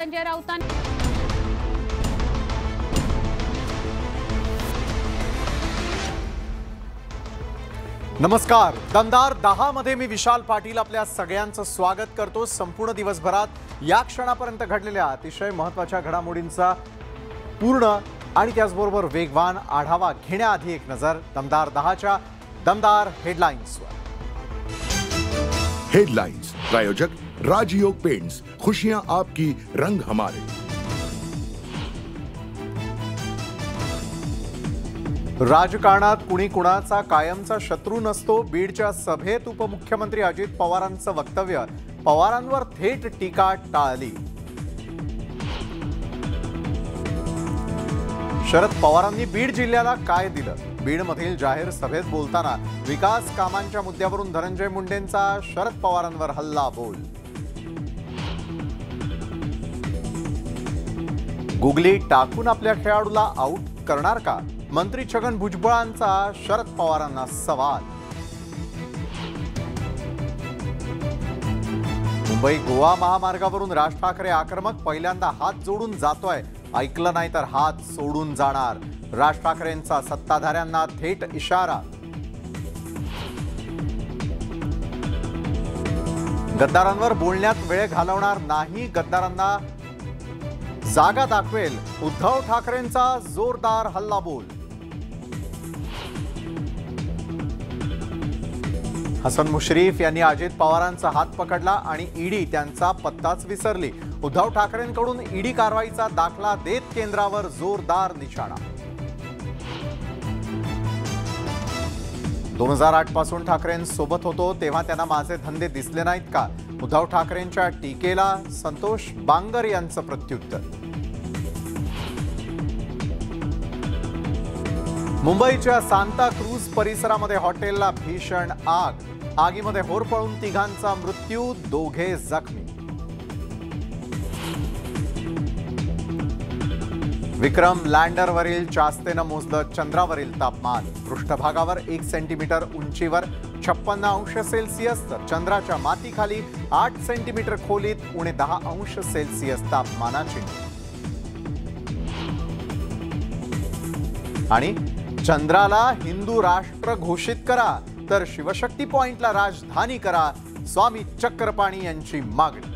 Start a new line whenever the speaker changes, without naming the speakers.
संजय राऊतांनी
नमस्कार. दमदार दहा मध्ये मी विशाल पाटील आपल्या सगळ्यांचं स्वागत करतो. संपूर्ण दिवसभरात या क्षणापर्यंत घडलेल्या अतिशय महत्त्वाच्या घडामोडींचा पूर्ण आणि त्याचबरोबर वेगवान आढावा घेण्याआधी एक नजर दमदार दहाच्या दमदार हेडलाईन्सवर
हेडलाइंस प्रायोजक राजयोग पेंट्स खुशियां आपकी रंग हमारे।
राजकारणात कुणी कुणाचा कायमचा शत्रू नसतो बीडच्या सभेत उपमुख्यमंत्री अजित पवारांचं वक्तव्य पवारांवर थेट टीका टाळली. शरद पवारांनी बीड जिल्ह्याला काय दिलं? बीडमधील जाहीर सभेत बोलताना विकास कामांच्या मुद्द्यावरून धनंजय मुंडेंचा शरद पवारांवर हल्ला बोल गुगली टाकून आपल्या खेळाडूला आऊट करणार का? मंत्री छगन भुजबळांचा शरद पवारांना सवाल. मुंबई गोवा महामार्गावरून राज ठाकरे आक्रमक पहिल्यांदा हात जोडून जातोय. ऐकलं नाही तर हात सोडून जाणार. राज ठाकरेंचा सत्ताधाऱ्यांना थेट इशारा. गद्दारांवर बोलण्यात वेळ घालवणार नाही गद्दारांना जागा दाखवेल उद्धव ठाकरेंचा जोरदार हल्ला बोल हसन मुश्रीफ यांनी अजित पवारांचा हात पकडला आणि ईडी त्यांचा पत्ताच विसरली. उद्धव ठाकरेंकडून ईडी कारवाईचा दाखला देत केंद्रावर जोरदार निशाणा. दोन हजार आठपासून ठाकरेंसोबत होतो तेव्हा त्यांना माझे धंदे दिसले नाहीत का? उद्धव ठाकरेंच्या टीकेला संतोष बांगर यांचं प्रत्युत्तर. मुंबईच्या सांता क्रूज परिसरामध्ये हॉटेलला भीषण आग. आगीमध्ये होरपळून तिघांचा मृत्यू दोघे जखमी. विक्रम लँडरवरील चास्तेनं मोजलं चंद्रावरील तापमान. पृष्ठभागावर एक सेंटीमीटर उंचीवर छप्पन्न अंश सेल्सिअस तर चंद्राच्या मातीखाली आठ सेंटीमीटर खोलीत उणे दहा अंश सेल्सिअस तापमानाची. आणि चंद्राला हिंदू राष्ट्र घोषित करा तर शिवशक्ती पॉइंटला राजधानी करा स्वामी चक्रपाणी यांची मागणी.